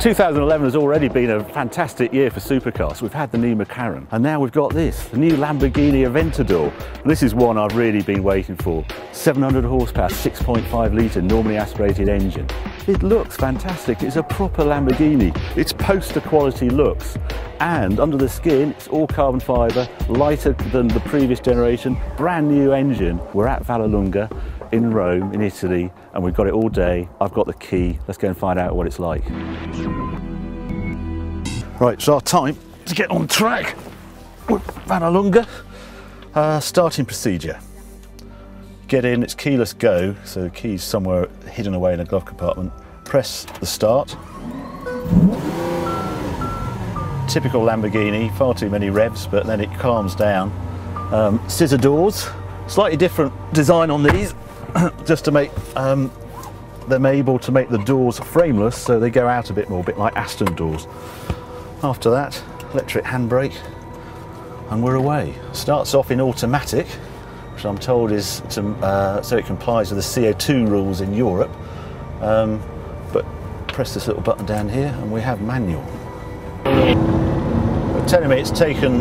2011 has already been a fantastic year for supercars. We've had the new McLaren and now we've got this, the new Lamborghini Aventador. This is one I've really been waiting for. 700 horsepower, 6.5 litre, normally aspirated engine. It looks fantastic. It's a proper Lamborghini. It's poster quality looks and under the skin it's all carbon fibre, lighter than the previous generation, brand new engine. We're at Vallelunga in Rome, in Italy, and we've got it all day. I've got the key. Let's go and find out what it's like. Right, it's our time to get on track with Vallelunga. Uh, starting procedure. Get in, it's keyless go, so the key's somewhere hidden away in a glove compartment. Press the start. Typical Lamborghini, far too many revs, but then it calms down. Um, scissor doors, slightly different design on these. just to make um, them able to make the doors frameless so they go out a bit more, a bit like Aston doors. After that, electric handbrake and we're away. Starts off in automatic, which I'm told is to, uh, so it complies with the CO2 rules in Europe. Um, but press this little button down here and we have manual. But telling me it's taken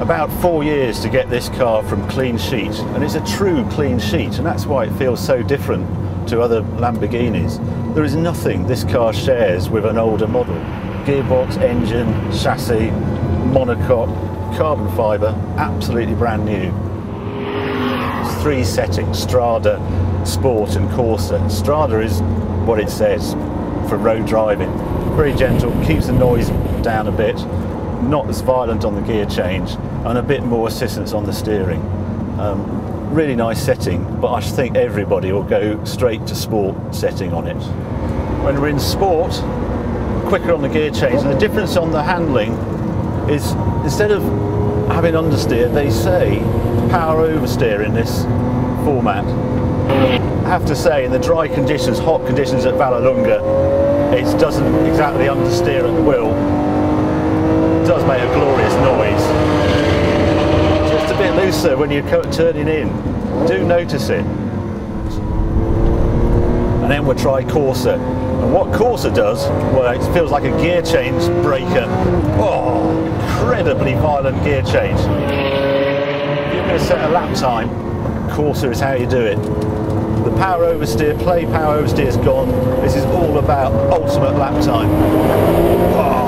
about four years to get this car from clean sheet and it's a true clean sheet and that's why it feels so different to other Lamborghinis. There is nothing this car shares with an older model. Gearbox, engine, chassis, monocoque, carbon fibre, absolutely brand new. Three settings, Strada, Sport and Corsa. Strada is what it says for road driving. Very gentle, keeps the noise down a bit, not as violent on the gear change and a bit more assistance on the steering. Um, really nice setting, but I think everybody will go straight to sport setting on it. When we're in sport, quicker on the gear change, and the difference on the handling is instead of having understeer, they say power oversteer in this format. I have to say, in the dry conditions, hot conditions at Vallelunga, it doesn't exactly understeer at the wheel does make a glorious noise. Just a bit looser when you're turning in. Do notice it. And then we'll try Corsa. And what Corsa does, well, it feels like a gear change breaker. Oh, incredibly violent gear change. If you're going to set a lap time, Corsa is how you do it. The power oversteer, play power oversteer is gone. This is all about ultimate lap time. Oh.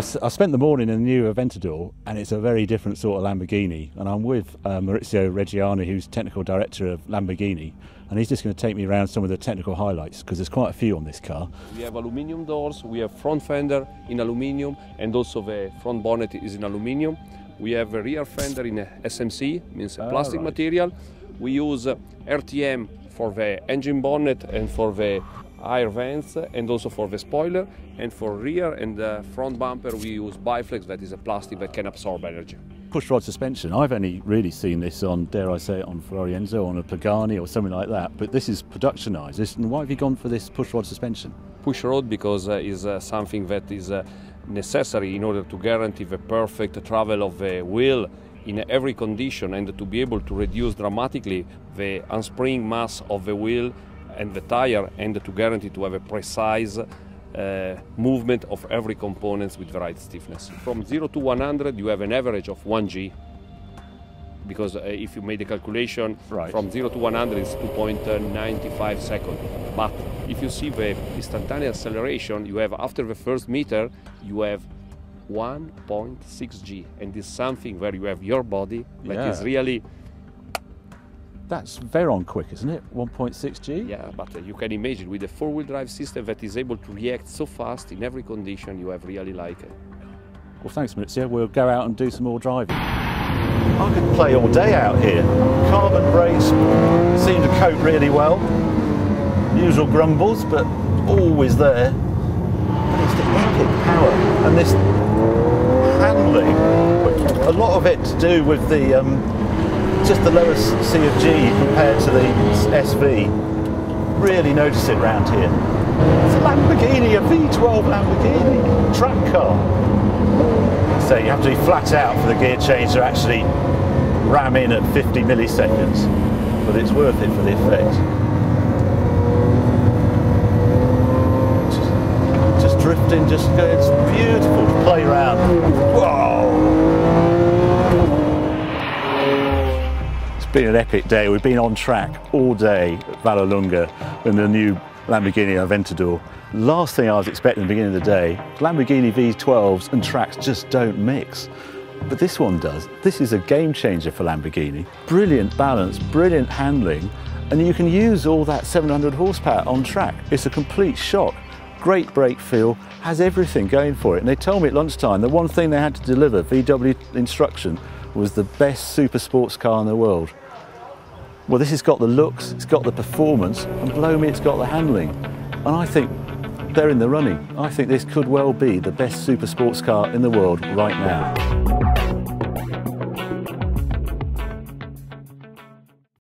I, spent the morning in the new Aventador, and it's a very different sort of Lamborghini. And I'm with uh, Maurizio Reggiani, who's technical director of Lamborghini, and he's just going to take me around some of the technical highlights because there's quite a few on this car. We have aluminium doors, we have front fender in aluminium, and also the front bonnet is in aluminium. We have a rear fender in SMC, means ah, plastic right. material. We use RTM for the engine bonnet and for the air vents and also for the spoiler and for rear and the front bumper we use Biflex that is a plastic that can absorb energy. Pushrod suspension, I've only really seen this on, dare I say it, on Ferrari Enzo, on a Pagani or something like that, but this is productionised. And why have you gone for this pushrod suspension? Pushrod because uh, is uh, something that is uh, necessary in order to guarantee the perfect travel of the wheel in every condition and to be able to reduce dramatically the unspring mass of the wheel and the tire and to guarantee to have a precise uh, movement of every components with the right stiffness. From 0 to 100 you have an average of 1G because uh, if you made the calculation right. from 0 to 100 it's 2.95 seconds but if you see the instantaneous acceleration you have after the first meter you have 1.6 G and this is something where you have your body that yeah. is really that's Veyron quick, isn't it? 1.6G? Yeah, but uh, you can imagine with a four-wheel drive system that is able to react so fast in every condition, you have really like it. Well, thanks, Maurizio. We'll go out and do some more driving. I could play all day out here. Carbon brakes seem to cope really well. Usual grumbles, but always there. But it's the epic power and this handling. A lot of it to do with the um, just the lowest C of G compared to the SV. Really notice it round here. It's a Lamborghini, a V12 Lamborghini, track car. So you have to be flat out for the gear change to actually ram in at 50 milliseconds, but it's worth it for the effect. Just drifting, just it's beautiful to play around. Whoa! Been an epic day. We've been on track all day at Vallelunga in the new Lamborghini Aventador. Last thing I was expecting at the beginning of the day, Lamborghini V12s and tracks just don't mix. But this one does. This is a game changer for Lamborghini. Brilliant balance, brilliant handling, and you can use all that 700 horsepower on track. It's a complete shock. Great brake feel, has everything going for it. And they told me at lunchtime the one thing they had to deliver, VW instruction, was the best super sports car in the world. Well, this has got the looks, it's got the performance, and blow me it's got the handling. And I think they're in the running. I think this could well be the best super sports car in the world right now.